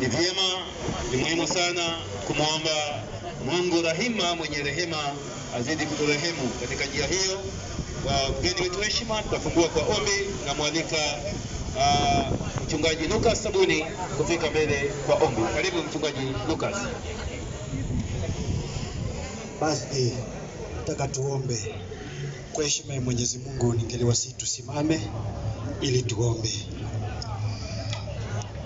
ni vyema, ni muhimu sana kumwomba Mungu rahima, mwenye rehema azidi kuturehemu katika njia hiyo. Wageni wetu heshima, tutafungua kwa ombi. Namwalika ah, mchungaji Lucas Sabuni kufika mbele kwa ombi. Karibu mchungaji Lucas. Basi nataka tuombe. Kwa heshima ya Mwenyezi Mungu, ningeliwasihi tusimame ili tuombe.